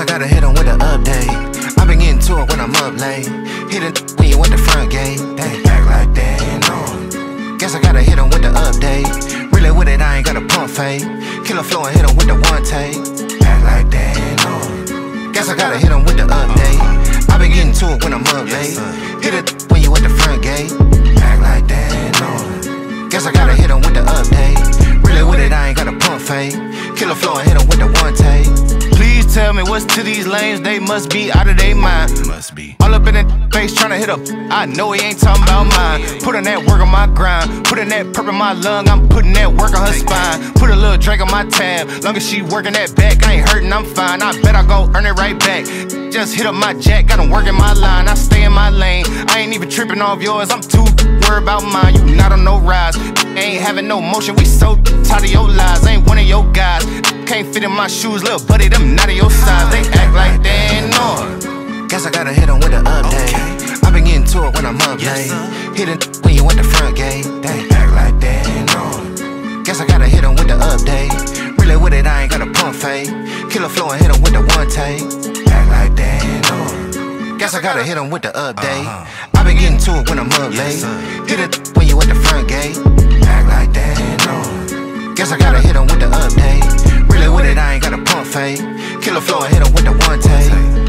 Guess I gotta hit him with the update. I been getting to it when I'm up late. Hit it when you at the front gate. They act like they ain't know. Guess I gotta hit him with the update. Really with it, I ain't got a pump fake. Killer flow and hit him with the one take. Act like they know. Guess I gotta hit him with the update. I been getting to it when I'm up late. Hit it when you at the front gate. Act like they know. Guess I gotta hit him with the update. Really with it, I ain't got a pump fake. Killer flow and hit him tell me what's to these lanes, they must be out of their mind. Must be. All up in that face tryna hit up. I know he ain't talking about mine. Putting that work on my grind. Putting that perp in my lung. I'm putting that work on her spine. Put a little drink on my tab. Long as she working that back, I ain't hurting, I'm fine. I bet I go earn it right back. Just hit up my jack, got him working my line. I stay in my lane. I ain't even tripping off yours. I'm too worried about mine. You not on no rise. Ain't having no motion. We so tired of your Can't fit in my shoes, little buddy. Them not of your size. They act like they ain't know. Guess I gotta hit him with the update. I been getting to it when I'm up Yes, late. Hit it when you at the front gate. They act like they ain't know. Guess I gotta hit him with the update. Really with it, I ain't got a pump fake. Killer flow and hit him with the one take. Act like they ain't know. Guess I gotta hit him with the update. Uh-huh. I been getting to it when I'm up late. Yes. Hit it when you at the front gate. Act like they ain't know. Guess I gotta hit him with the update. Really with it, I ain't got a pump fake. Killer flow and hit him with the one take.